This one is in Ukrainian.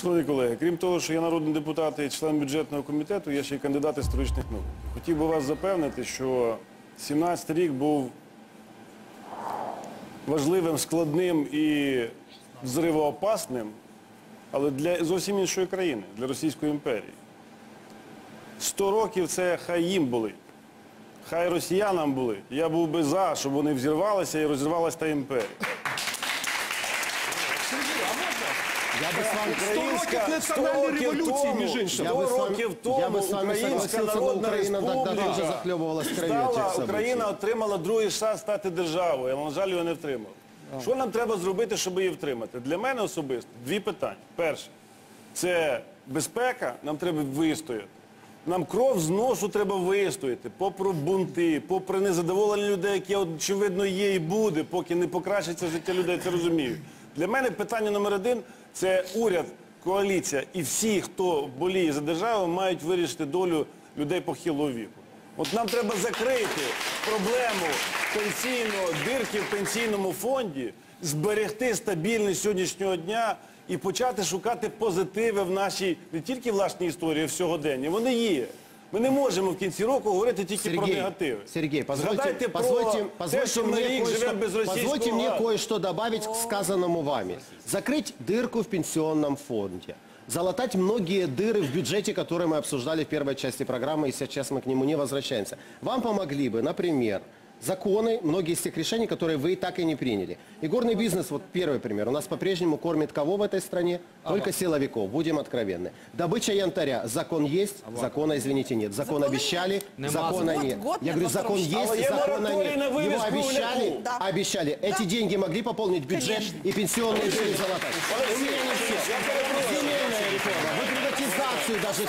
Шановні колеги, крім того, що я народний депутат і член бюджетного комітету, я ще й кандидат історичних наук. Хотів би вас запевнити, що 17 рік був важливим, складним і взривоопасним, але для зовсім іншої країни, для Російської імперії. 100 років це хай їм були, хай росіянам були. Я був би за, щоб вони взірвалися і розірвалася та імперія. Я бы с вами... 100 років національної революції, між іншим. Я 100 би з вами- років я тому би з вами Українська согласився, Народна Україна Республіка дуже захлебувалась кров'ю стала, событий. Україна отримала другий шанс стати державою, але, на жаль, його не втримала. Що нам треба зробити, щоб її втримати? Для мене особисто дві питання. Перше, це безпека, нам треба вистояти. Нам кров з носу треба вистояти, попри бунти, попри незадоволення людей, які очевидно є і буде, поки не покращиться життя людей, це розумію. Для мене питання номер один це уряд, коаліція і всі, хто боліє за державу, мають вирішити долю людей похилого віку. От нам треба закрити проблему пенсійного дирки в пенсійному фонді, зберегти стабільність сьогоднішнього дня і почати шукати позитиви в нашій не тільки власній історії, а в сьогоденні. Вони є. Ми не можемо в кінці року говорити тільки про негативи. Сергей, позвольте, Згадайте про позвольте, те, позвольте що ми мне рік кое-что, живемо без російського позвольте мне газу. кое-что добавить к сказанному вами. Закрыть дырку в пенсионном фонде. Залатать многие дыры в бюджете, которые мы обсуждали в первой части программы, и сейчас мы к нему не возвращаемся. Вам помогли бы, например, законы, многие из тех решений, которые вы так и не приняли. Игорный бизнес, вот первый пример, у нас по-прежнему кормит кого в этой стране? Только силовиков, будем откровенны. Добыча янтаря, закон есть, закона, извините, нет. Закон обещали, закона нет. Я говорю, закон есть, А закона нет. Его обещали, обещали. Эти деньги могли пополнить бюджет и пенсионные залатать. У меня не все. Земельная реформа, вы приватизацию даже